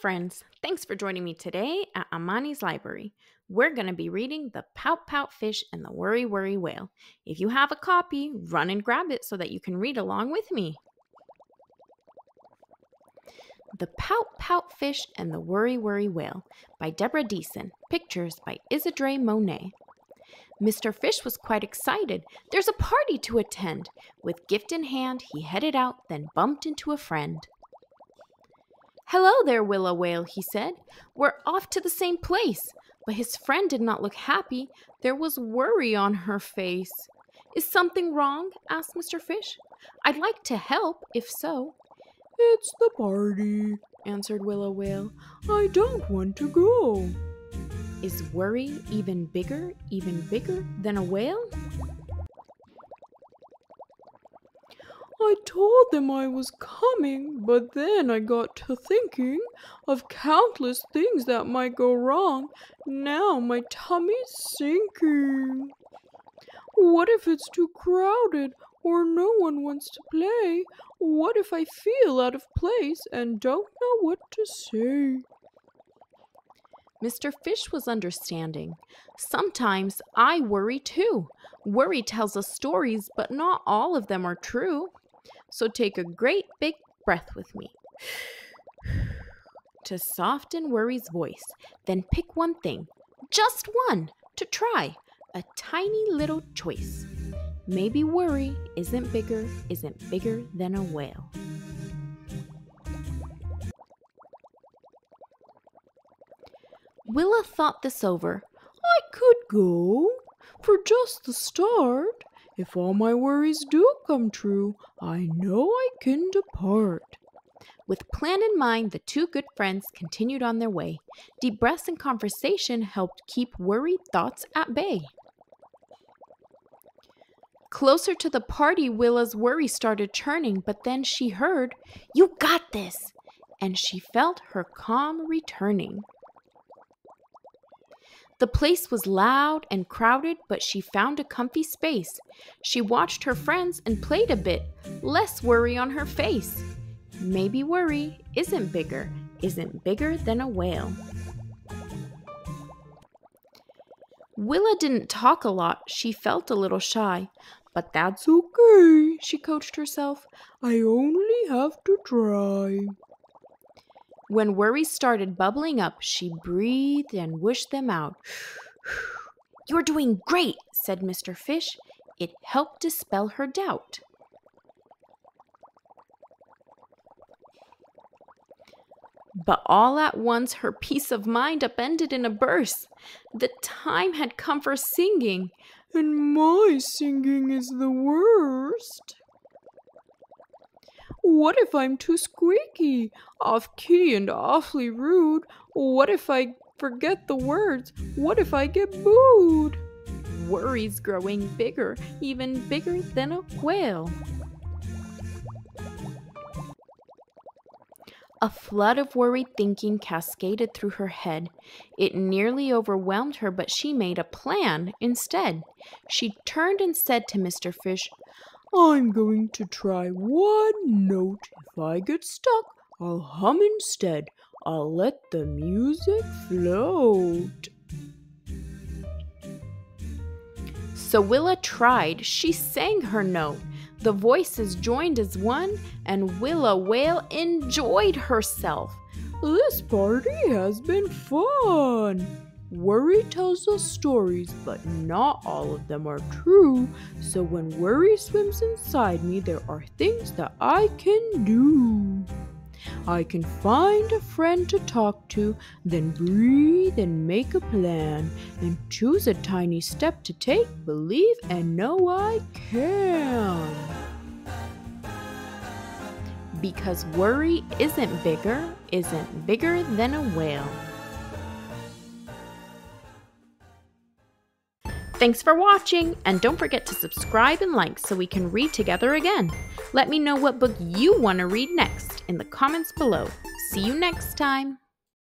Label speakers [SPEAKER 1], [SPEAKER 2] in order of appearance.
[SPEAKER 1] friends. Thanks for joining me today at Amani's Library. We're going to be reading The Pout Pout Fish and the Worry Worry Whale. If you have a copy, run and grab it so that you can read along with me. The Pout Pout Fish and the Worry Worry Whale by Deborah Diesen. Pictures by Isadre Monet. Mr. Fish was quite excited. There's a party to attend. With gift in hand, he headed out, then bumped into a friend. Hello there, Willa Whale, he said. We're off to the same place. But his friend did not look happy. There was worry on her face. Is something wrong? asked Mr. Fish. I'd like to help, if so.
[SPEAKER 2] It's the party, answered Willa Whale. I don't want to go.
[SPEAKER 1] Is worry even bigger, even bigger than a whale?
[SPEAKER 2] I told them I was coming, but then I got to thinking of countless things that might go wrong. Now my tummy's sinking. What if it's too crowded or no one wants to play? What if I feel out of place and don't know what to say?
[SPEAKER 1] Mr. Fish was understanding. Sometimes I worry too. Worry tells us stories, but not all of them are true. So take a great big breath with me to soften Worry's voice. Then pick one thing, just one, to try. A tiny little choice. Maybe worry isn't bigger, isn't bigger than a whale. Willa thought this over.
[SPEAKER 2] I could go for just the start. If all my worries do come true, I know I can depart.
[SPEAKER 1] With plan in mind, the two good friends continued on their way. Deep breaths and conversation helped keep worried thoughts at bay. Closer to the party, Willa's worry started churning, but then she heard, You got this! And she felt her calm returning. The place was loud and crowded, but she found a comfy space. She watched her friends and played a bit, less worry on her face. Maybe worry isn't bigger, isn't bigger than a whale. Willa didn't talk a lot. She felt a little shy. But that's
[SPEAKER 2] okay, she coached herself. I only have to try.
[SPEAKER 1] When worries started bubbling up, she breathed and wished them out. You're doing great, said Mr. Fish. It helped dispel her doubt. But all at once her peace of mind upended in a burst. The time had come for singing.
[SPEAKER 2] And my singing is the worst. What if I'm too squeaky, off key, and awfully rude? What if I forget the words? What if I get booed?
[SPEAKER 1] Worries growing bigger, even bigger than a whale. A flood of worried thinking cascaded through her head. It nearly overwhelmed her, but she made a plan instead. She turned and said to Mr. Fish,
[SPEAKER 2] I'm going to try one note. If I get stuck, I'll hum instead. I'll let the music float.
[SPEAKER 1] So Willa tried. She sang her note. The voices joined as one, and Willa Whale enjoyed herself.
[SPEAKER 2] This party has been fun. Worry tells us stories, but not all of them are true. So when worry swims inside me, there are things that I can do. I can find a friend to talk to, then breathe and make a plan, and choose a tiny step to take, believe, and know I can.
[SPEAKER 1] Because worry isn't bigger, isn't bigger than a whale. Thanks for watching, and don't forget to subscribe and like so we can read together again. Let me know what book you want to read next in the comments below. See you next time!